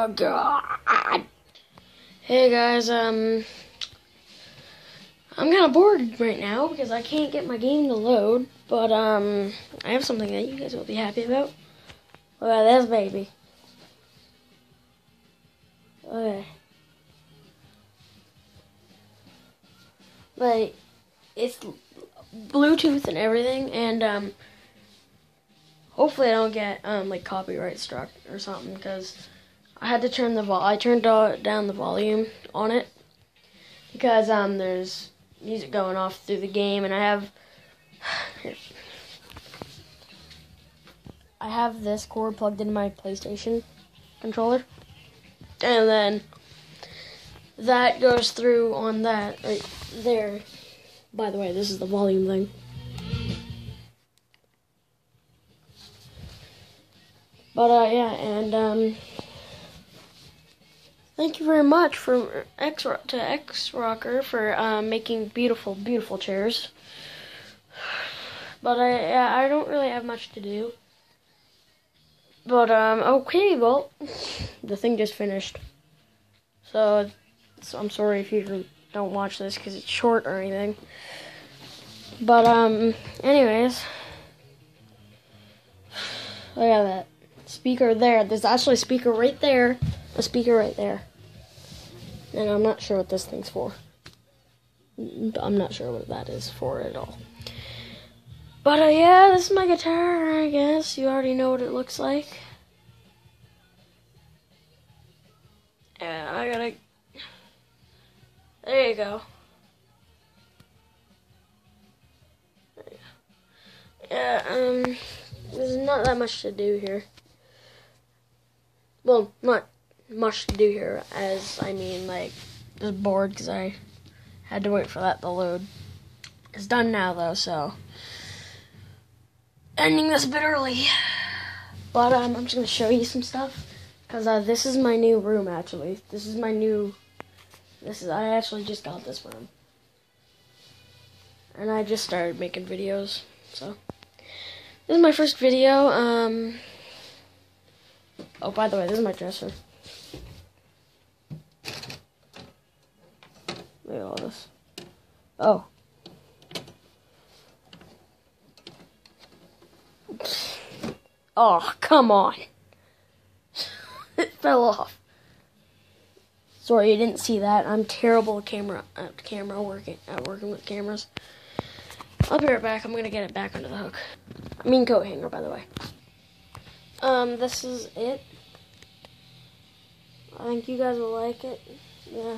Oh god. Hey guys, um I'm kind of bored right now because I can't get my game to load, but um I have something that you guys will be happy about. Look at this baby. Okay. Like it's Bluetooth and everything and um hopefully I don't get um like copyright struck or something because I had to turn the vol. I turned down the volume on it because um there's music going off through the game, and I have I have this cord plugged into my PlayStation controller, and then that goes through on that right there. By the way, this is the volume thing. But uh, yeah, and um. Thank you very much for X to X Rocker for um, making beautiful, beautiful chairs. But I, I don't really have much to do. But um, okay, well, the thing just finished. So, so I'm sorry if you don't watch this because it's short or anything. But um, anyways, look at that speaker there. There's actually a speaker right there. A speaker right there. And I'm not sure what this thing's for. I'm not sure what that is for at all. But uh, yeah, this is my guitar, I guess. You already know what it looks like. Yeah, I gotta... There you go. Yeah, um, there's not that much to do here. Well, not much to do here, as I mean, like, just bored because I had to wait for that to load. It's done now, though, so ending this bit early. But um, I'm just gonna show you some stuff because uh, this is my new room. Actually, this is my new. This is I actually just got this room, and I just started making videos. So this is my first video. Um. Oh, by the way, this is my dresser. Look at all this. Oh. Oh, come on. it fell off. Sorry, you didn't see that. I'm terrible at camera at camera working at working with cameras. I'll be right back. I'm gonna get it back under the hook. I mean coat hanger, by the way. Um, this is it. I think you guys will like it. Yeah.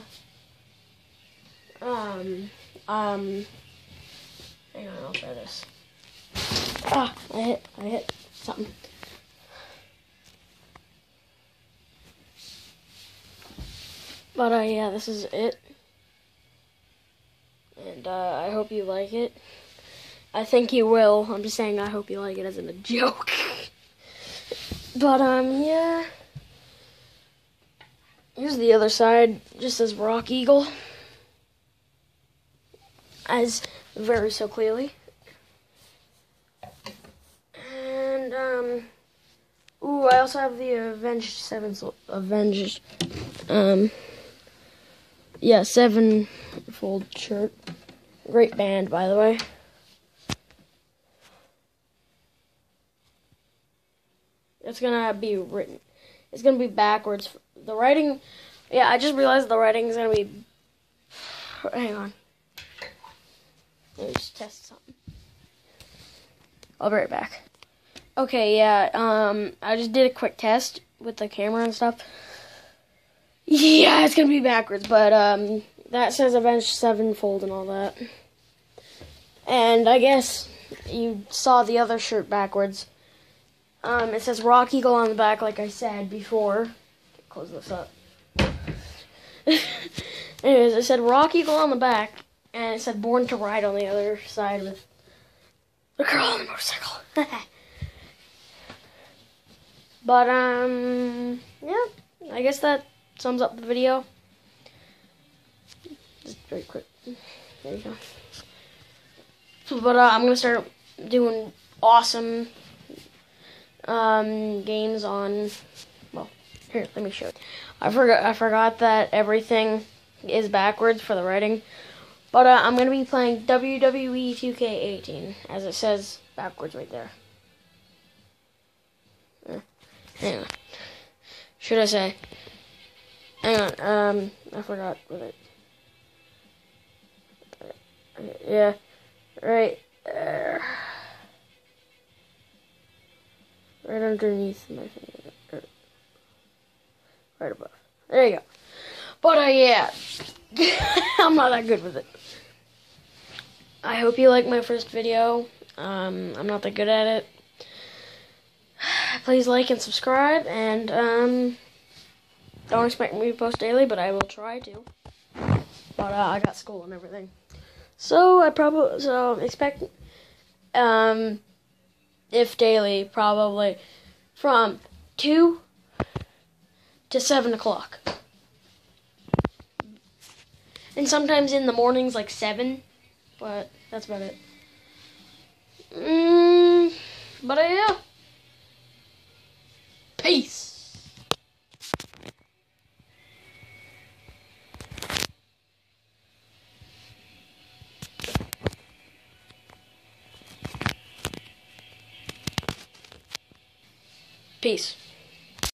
Um, um, hang on, I'll try this. Ah, I hit, I hit something. But, uh, yeah, this is it. And, uh, I hope you like it. I think you will. I'm just saying I hope you like it as in a joke. but, um, yeah. Here's the other side, just as Rock Eagle as very so clearly. And um ooh, I also have the Avenged Sevenfold Avenged um yeah, sevenfold shirt. Great band by the way. It's gonna be written it's gonna be backwards. The writing yeah, I just realized the writing is gonna be hang on. Let me just test something. I'll be right back. Okay, yeah, um, I just did a quick test with the camera and stuff. Yeah, it's gonna be backwards, but, um, that says Avenged Sevenfold and all that. And I guess you saw the other shirt backwards. Um, it says Rock Eagle on the back, like I said before. Close this up. Anyways, it said Rock Eagle on the back, and it said Born to Ride on the other side with the girl on the motorcycle. but, um, yeah, I guess that sums up the video. Just very quick. There you go. But uh, I'm to start doing awesome um, games on, well, Here, let me show it. I forgot. I forgot that everything is backwards for the writing. But uh, I'm gonna be playing WWE 2K18 as it says backwards right there. Uh, hang on. Should I say? Hang on. Um, I forgot what it. Yeah, right there. Right underneath my finger. er, Right above. There you go. But uh, yeah, I'm not that good with it. I hope you like my first video. Um, I'm not that good at it. Please like and subscribe, and um, don't expect me to post daily, but I will try to. But uh, I got school and everything, so I probably so expect um, if daily, probably from two to seven o'clock. And sometimes in the mornings, like seven, but that's about it. Mm, but uh, yeah. Peace. Peace.